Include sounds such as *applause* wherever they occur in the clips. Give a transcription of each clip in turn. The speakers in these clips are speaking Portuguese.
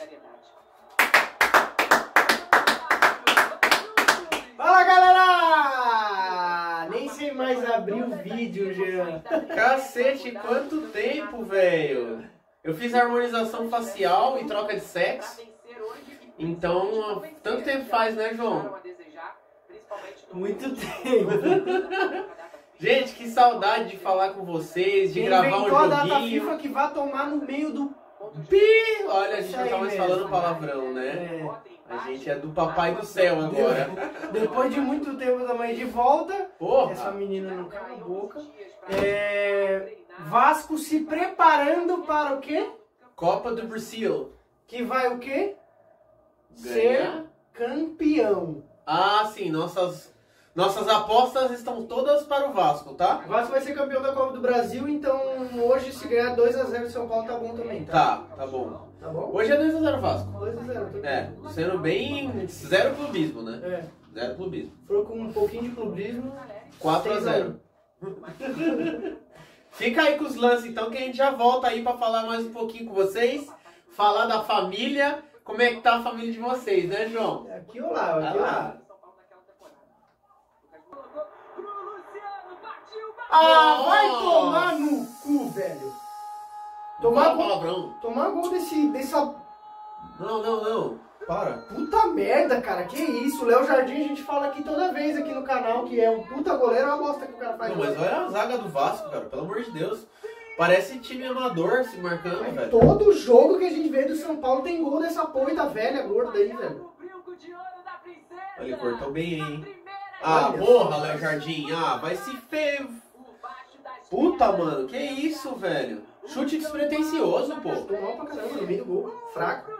solidariedade. Fala galera! Nem sei mais abrir o vídeo, Jean. Cacete, quanto tempo, velho? Eu fiz harmonização facial e troca de sexo. Então, tanto tempo faz, né, João? Muito tempo. Gente, que saudade de falar com vocês, de Quem gravar um inventou a data joguinho. FIFA que vai tomar no meio do... Pi! Olha, a gente não tá mais falando palavrão, né? É, A gente é do papai do céu agora. *laughs* depois de muito tempo também de volta, essa Porra! menina não cala a boca. É, Vasco se preparando para o quê? Copa do Brasil. Que vai o quê? Ganhar? Ser campeão. Ah, sim, nossas, nossas apostas estão todas para o Vasco, tá? O Vasco vai ser campeão da Copa do Brasil, então hoje se ganhar 2x0 em São Paulo tá bom também, tá? Tá, tá bom. Tá bom? Hoje é 2x0 Vasco. 2x0, tudo É, sendo bem. Zero clubismo, né? É, Zero clubismo. foi com um pouquinho de clubismo. 4x0. *laughs* Fica aí com os lances então que a gente já volta aí pra falar mais um pouquinho com vocês. Falar da família. Como é que tá a família de vocês, né, João? Aqui ou lá, aqui ou lá. lá. Ah, Ah, vai Nossa. tomar no cu, velho. Tomar gol, palavrão. tomar gol desse, dessa Não, não, não. Para. puta merda, cara. Que isso? O Léo Jardim a gente fala aqui toda vez aqui no canal que é um puta goleiro, é uma bosta que o cara faz. Não, mas olha a zaga do Vasco, cara. Pelo amor de Deus. Parece time amador se marcando, Mas velho. todo jogo que a gente vê do São Paulo tem gol dessa porra velha gorda aí, velho. Ele cortou bem, hein? Ah, Olha porra. Léo Jardim. Ah, vai se feio. Puta, mano. Que isso, velho? Chute despretensioso, pô. Tô mal pra caramba no meio do gol. Fraco.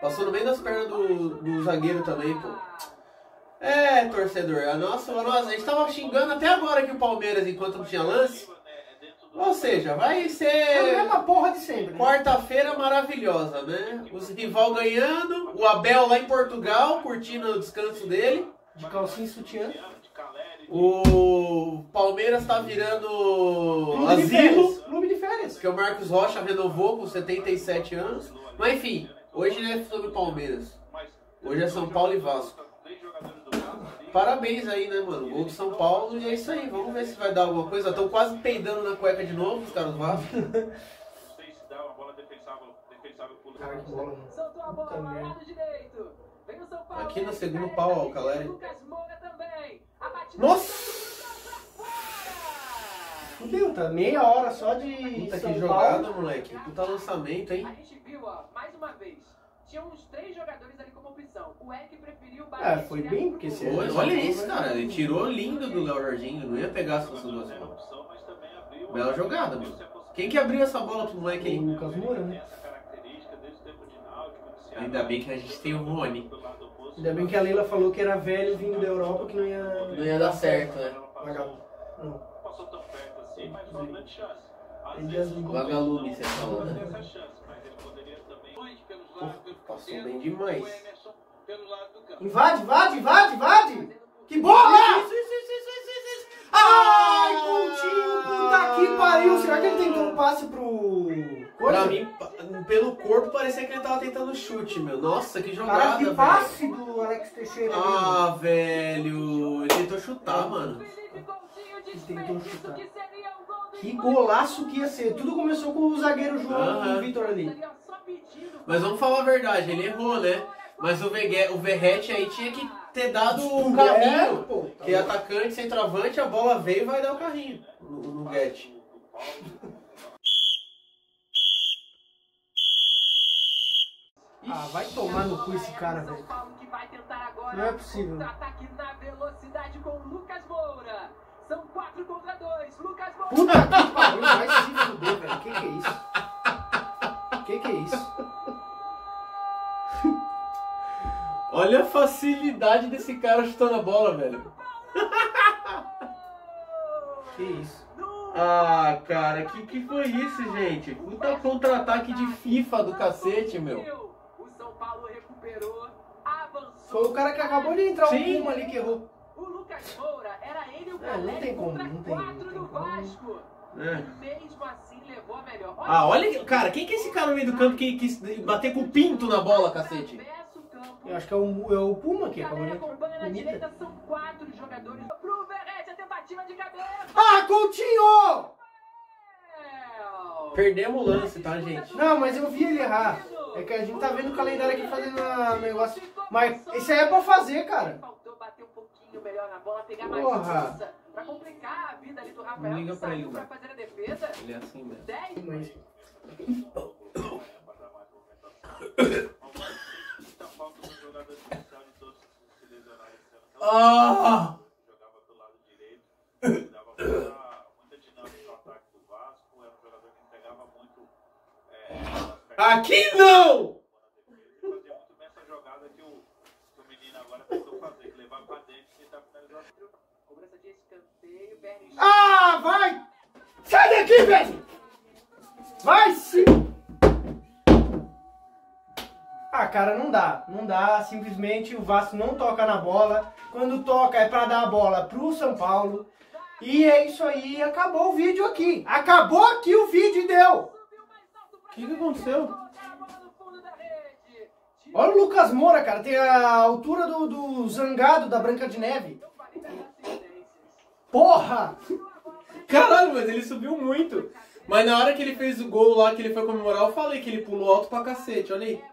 Passou no meio das pernas do, do zagueiro também, pô. É, torcedor, a nossa, a nossa, a gente tava xingando até agora aqui o Palmeiras enquanto não tinha lance. Ou seja, vai É a ser mesma porra de sempre. né? quarta-feira maravilhosa, né? Os rival ganhando, o Abel lá em Portugal, curtindo o descanso dele. De calcinha e sutiã. O Palmeiras tá virando Clube de asilo, férias. Clube de férias. porque o Marcos Rocha renovou com 77 anos. Mas enfim, hoje não é sobre Palmeiras. Hoje é São Paulo e Vasco. Parabéns aí, né, mano? Gol do São Paulo e é isso aí. Vamos ver se vai dar alguma coisa. Estão quase peidando na cueca de novo, os caras do Vasco. Cara, que bola, mano. Soltou a bola Puta lá merda. lado direito. Vem o São Paulo. Aqui no segundo pau, é Alcaleri. Lucas Moura também. A batida Nossa! Fudeu, tá meia hora só de Puta São que Paulo. jogada, moleque. Puta lançamento, hein? A gente viu, ó, mais uma vez. Tinha uns três jogadores ali como opção. O Eric preferiu Ah, foi bem, porque se- Olha, olha isso, cara. Ele tirou lindo do Léo Jorginho. Não ia pegar se fosse duas mãos. Bela jogada, mano. Quem que abriu essa bola pro moleque O aí? Lucas Moura, né? Ainda bem que a gente tem o Rony. Ainda bem que a Leila falou que era velho vindo da Europa que não ia. Não ia dar certo, né? Vagabundo. Não. Vagalume, você fala, né? Passou bem demais. Invade, invade, invade, invade! Que bola! Isso, isso, isso, isso, isso, isso. Ai, Coutinho, puta que pariu! Será que ele tentou um passe pro. Pra Coisa? mim, pa- pelo corpo, parecia que ele tava tentando chute, meu. Nossa, que Cara, jogada, que velho. passe do Alex Teixeira. Ah, velho. Ele tentou chutar, mano. Tentou chutar. Que golaço que ia ser. Tudo começou com o zagueiro João Aham. Vitor ali. Mas vamos falar a verdade, ele errou, né? Mas o, Vegue, o Verrete aí tinha que ter dado o É, caminho. pô. Que é atacante, centroavante, a bola veio e vai dar o carrinho no, no Guete. Ah, vai tomar no cu esse cara, velho. Não é possível. São quatro contra dois. Lucas Moura. Puta que pariu, vai se fuder, velho. Que que é isso? Que que é isso? Olha a facilidade desse cara chutando a bola, velho. Que isso? Ah, cara, que que foi isso, gente? Puta contra-ataque de FIFA do cacete, meu. Recuperou, avançou. Foi o cara que acabou de entrar, Sim. o Puma ali que errou. O Lucas Moura era ele o É, não Caleri tem como, contra não tem- quatro não tem do como. Vasco. É. Mesmo assim, levou a melhor. Ah, olha, que- cara, quem que é esse cara no meio do campo que quis bater com o pinto na bola, cacete? Eu acho que é o, é o Puma que acabou de Galera acompanha na Bonita. direita, são quatro jogadores. Pro Verete, a tentativa de cabeça. Ah, Coutinho! Perdemos o lance, tá, gente? Não, mas eu vi ele errar. É que a gente tá vendo o calendário aqui fazendo o negócio. Mas isso aí é pra fazer, cara. Faltou bater um pouquinho melhor na bola, pegar Porra. mais força. Pra complicar a vida ali do Rafael, Liga que pra saiu ele, pra fazer a defesa. Ele é assim mesmo. 10 Mas Muita *coughs* falta no jogador especial de todos se lesionaram esse ano. Então, Ah! jogava do lado direito, dava muita, muita dinâmica no ataque do Vasco. Era um jogador que entregava muito é, nas pernas Aqui não! e fazia muito bem essa jogada que o, que o menino agora tentou fazer, que levar pra dentro e tentar finalizar. Cobrança de escanteio, BRG. Ah, vai! Sai daqui, velho! Vai sim! Ah, cara, não dá. Não dá. Simplesmente o Vasco não toca na bola. Quando toca é pra dar a bola pro São Paulo. E é isso aí. Acabou o vídeo aqui. Acabou aqui o vídeo e deu. O que, que aconteceu? Olha o Lucas Moura, cara. Tem a altura do, do zangado da Branca de Neve. Porra! Caralho, mas ele subiu muito. Mas na hora que ele fez o gol lá, que ele foi comemorar, eu falei que ele pulou alto pra cacete, olha aí.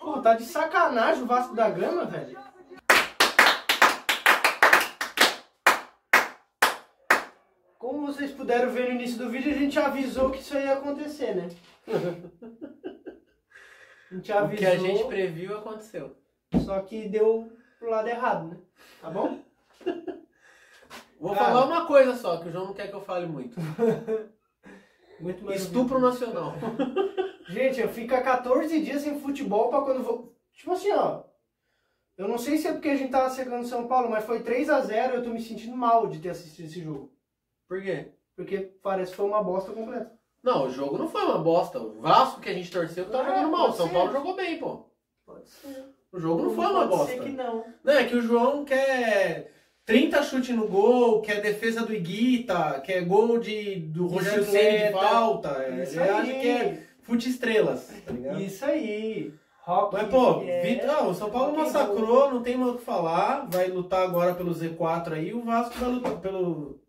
Pô, tá de sacanagem o Vasco da Gama, velho. Como vocês puderam ver no início do vídeo, a gente avisou que isso ia acontecer, né? *laughs* A gente O avisou, que a gente previu aconteceu. só que deu pro lado errado, né? Tá bom? *laughs* Vou Cara. falar uma coisa só, que o João não quer que eu fale muito. *laughs* Muito mais Estupro nacional. *laughs* Gente, eu fico há 14 dias sem futebol pra quando vou. Tipo assim, ó. Eu não sei se é porque a gente tava secando São Paulo, mas foi 3 a 0 eu tô me sentindo mal de ter assistido esse jogo. Por quê? Porque parece que foi uma bosta completa. Não, o jogo não foi uma bosta. O Vasco que a gente torceu tá É, jogando mal. O São ser. Paulo jogou bem, pô. Pode ser. O jogo não foi uma Pode bosta. ser que não. Não, é que o João quer 30 chutes no gol, quer defesa do Iguita, quer gol de, do Rogério Ceni de falta. é, Isso Ele acha aí. que é fute estrelas, tá ligado? Isso aí. Rock. Mas, pô, é- Vitor, ah, o São Paulo rock massacrou, não tem mais o que falar. Vai lutar agora pelo Z4 aí. O Vasco vai lutar pelo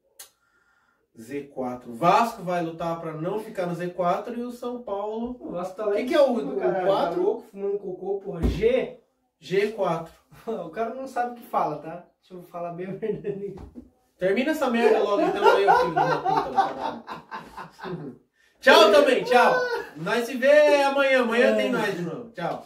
Z4. O Vasco vai lutar pra não ficar no Z4 e o São Paulo O Vasco tá lá Que em que é o- cima, o quatro? Tá louco, fumando cocô, porra. G. G4. *laughs* O cara não sabe o que fala, tá? Deixa eu falar bem a verdade. Termina essa merda logo então aí, filho puta caralho. Tchau também, tchau. Nós se vê amanhã. Amanhã tem nós de novo. Tchau.